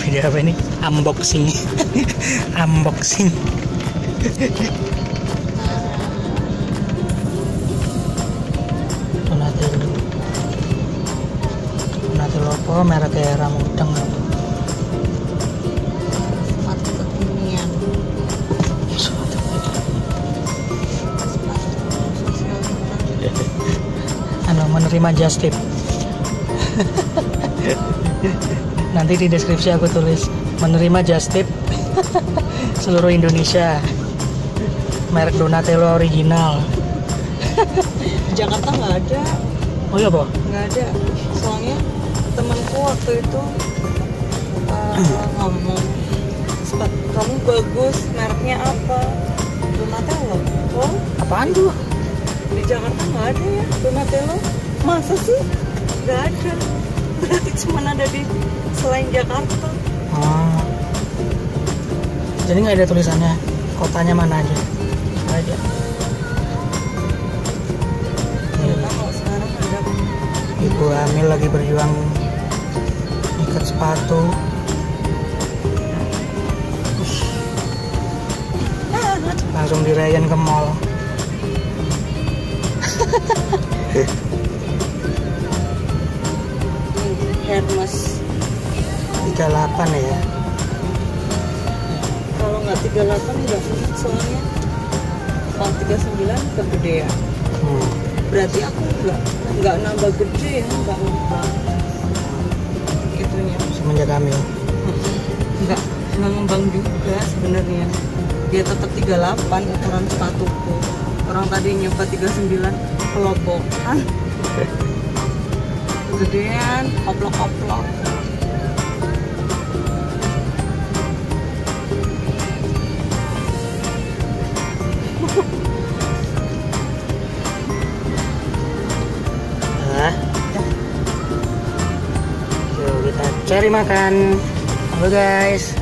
video apa ini? Unboxing. Unboxing. Donatello Donatello apa? Mereknya ramudeng apa? Anu, menerima just tip. nanti di deskripsi aku tulis menerima just tip seluruh Indonesia. Merek Donatello original. Di Jakarta nggak ada. Oh iya boh nggak ada. Soalnya temanku waktu itu uh, ngomong kamu bagus mereknya apa? Donatello. Oh? Apaan tuh? Di Jakarta nggak ada ya Donatello. Masa sih nggak ada. Berarti cuma ada di selain Jakarta. Oh. jadi nggak ada tulisannya? Kotanya mana aja? Nggak ada. Ya ada. Ibu hamil lagi berjuang ikat sepatu. Langsung dirayain ke mall Hermes. 38 ya? Kalau nggak 38 nggak enak soalnya. Kalau 39 kegedean hmm. berarti aku nggak nggak nambah gede ya nggak nambah itunya. Semenjak hamil nggak nggak ngembang juga sebenarnya. Dia tetap 38 ukuran sepatuku. Orang tadi nyoba 39 kelopokan kegedean oplok-oplok ah yuk kita cari makan. Halo guys